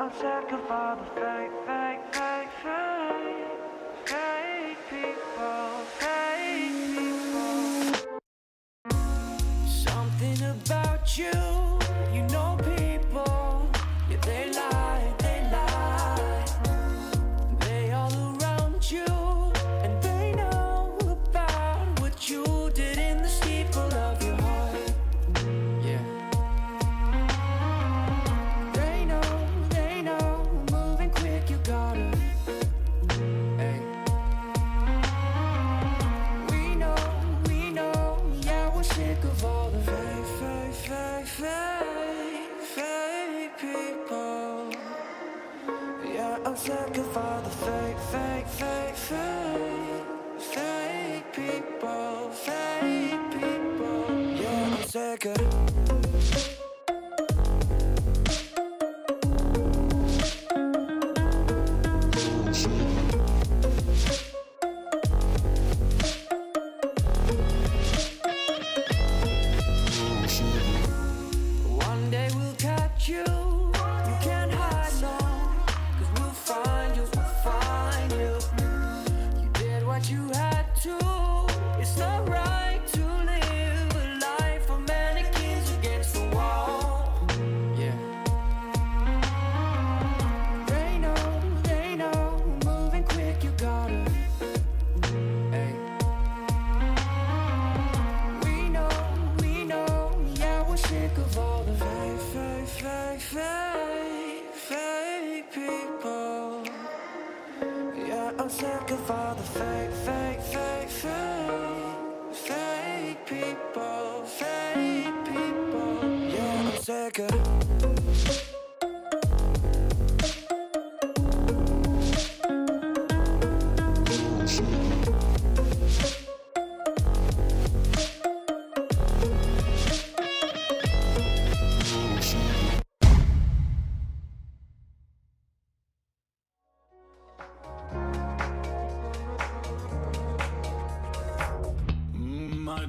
I'm sick of all the fake, fake, fake, fake, fake people, fake people. Something about you. I'm sick of all the fake, fake, fake, fake, fake people, fake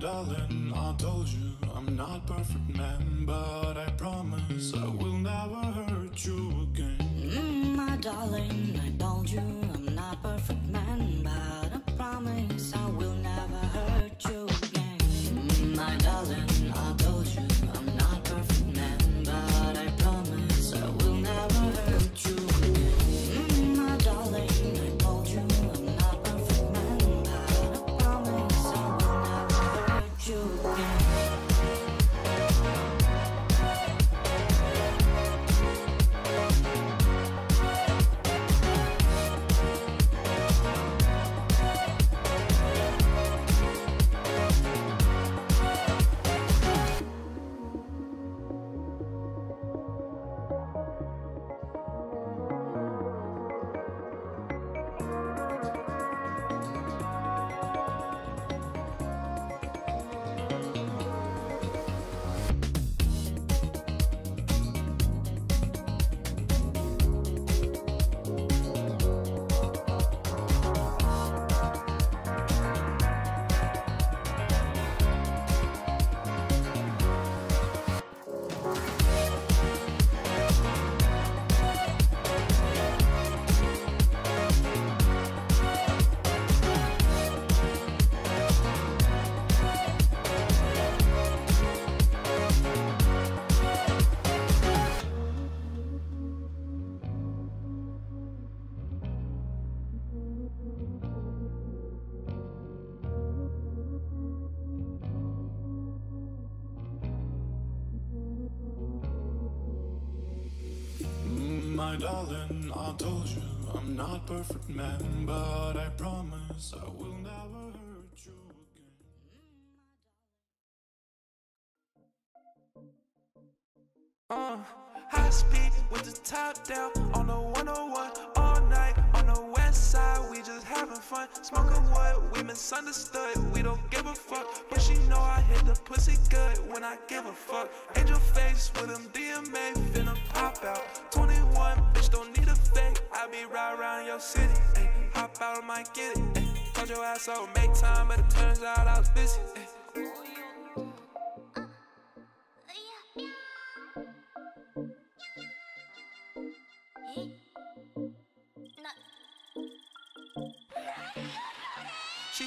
darling, I told you I'm not perfect man, but I promise I will never hurt you again. Mm, my darling, My darling, I told you I'm not perfect man, but I promise I will never hurt you again. Uh, high speed with the top down on the 101 all night on the west side. We just having fun, smoking wood. We misunderstood, we don't give a fuck. But she know I hit the pussy good when I give a fuck. Angel face with them DMA finna pop out. 21, bitch don't need a fake. I be right around your city. Ay, hop out, I might get it. Ay, called your ass out, make time, but it turns out I was busy. Ay.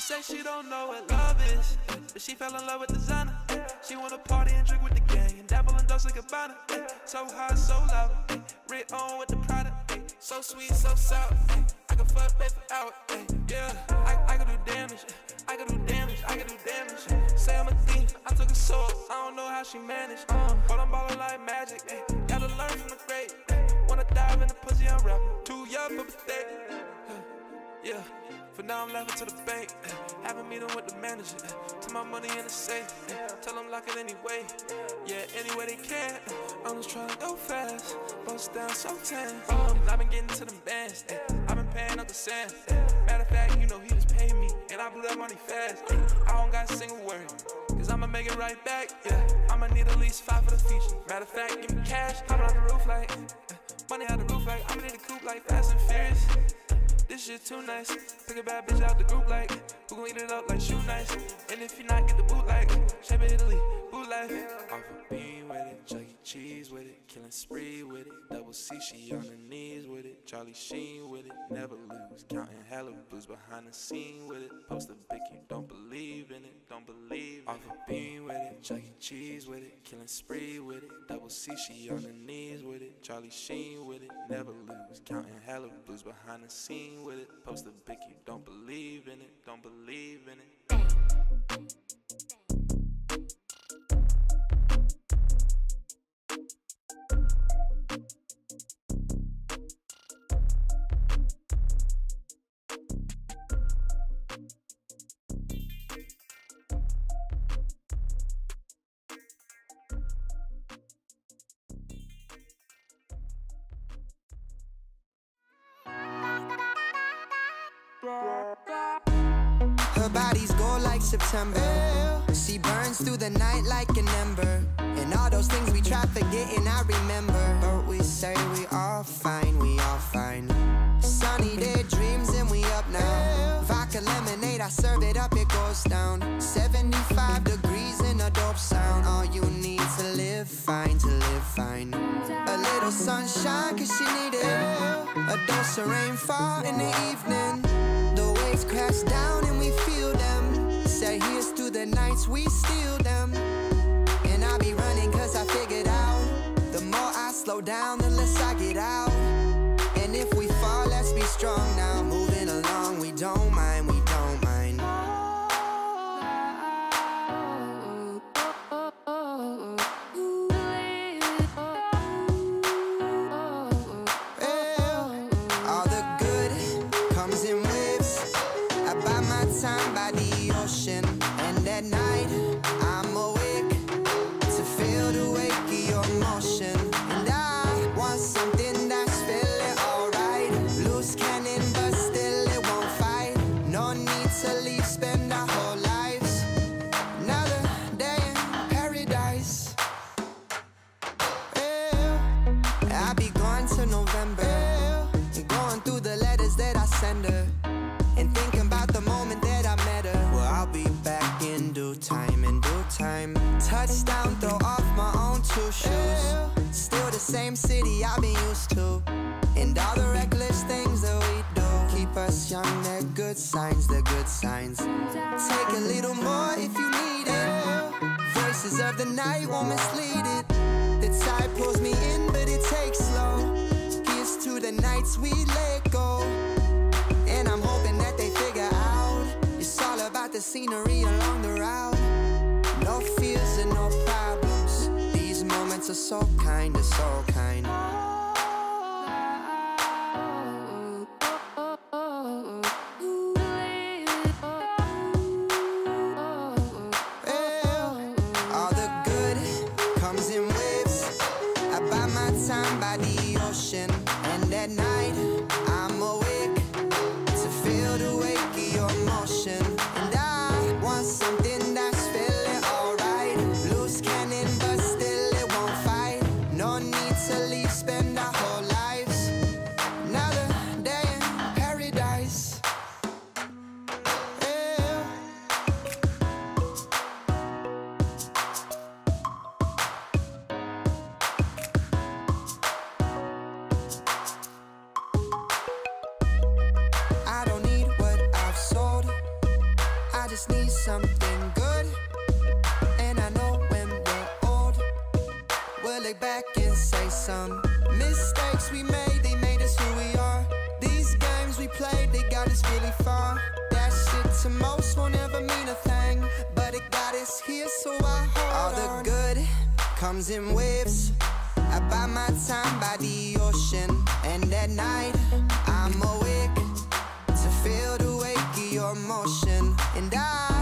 Say she don't know what love is, but she fell in love with designer. She wanna party and drink with the gang. And dabble in Dolce Gabbana. Ay. So high, so loud. Red on with the product. So sweet, so sour. I can fuck for hours. Yeah, I, I can do damage. I can do damage. I can do damage. Say I'm a thief. I took a sword. I don't know how she managed. Uh, but I'm ballin' like magic. Ay. Gotta learn from the great. Ay. Wanna dive in the pussy, I'm rapping. Too young for mistake. Yeah, for now I'm laughing to the bank. Have a meeting with the manager. Put my money in the safe. Tell them lock it anyway. Yeah, anyway they can. I'm just trying to go fast. Bust down so tan. And um, I've been getting to them bands. I've been paying up the sand. Matter of fact, you know he just paid me. And I blew that money fast. I don't got a single word. Cause I'ma make it right back. Yeah, I'ma need at least five for the feature. Matter of fact, give me cash. Hopping out the roof like. Uh, money out the roof like. I'ma need a coupe like Fast and Furious. This shit too nice. Pick a bad bitch out the group like Who gon' eat it up like shoe nice. And if you not get the boot like Shape of Italy, life. Off a bean with it, Chuck E. Cheese with it, killing spree with it. Double C, she on her knees with it. Charlie Sheen with it, never lose. Counting hella blues behind the scene with it. Post a pic, you don't believe in it, don't believe. Off a bean with it, Chuck E. Cheese with it, killing spree with it. Double C, she on her knees with it. Charlie Sheen with it, never lose. Counting hella blues behind the scene with it. Post a pic, you don't believe in it, don't believe in it. Her body's go like September. She burns through the night like an ember. And all those things we try forgetting, I remember. But we say we all fine, we all fine. Sunny day dreams and we up now. Vodka lemonade, I serve it up, it goes down. 75 degrees in a dope sound. All you need to live fine, to live fine. A little sunshine, cause she need it. A dose of rainfall in the evening. Down and we feel them. Say here's to the nights we steal them. And I be running cause I figured out. The more I slow down, the less I get out. Feel wake your motion. And I want something that's feeling alright. Loose cannon, but still it won't fight. No need to leave, spend our whole lives. Another day in paradise. I'll be gone till November. Going through the letters that I send her. And thinking about the moment that I met her. Well, I'll be back in due time, in due time. Touchdown, throw off two shoes. Still the same city I've been used to. And all the reckless things that we do keep us young, they're good signs, they're good signs. Take a little more if you need it. Voices of the night won't mislead it. The tide pulls me in, but it takes slow. Here's to the nights we let go. And I'm hoping that they figure out it's all about the scenery along so kind, are so kind. Just need something good. And I know when we're old, we'll look back and say some mistakes we made, they made us who we are. These games we played, they got us really far. That shit to most won't ever mean a thing, but it got us here, so I hold All the good comes in waves. I buy my time by the ocean, and at night and I.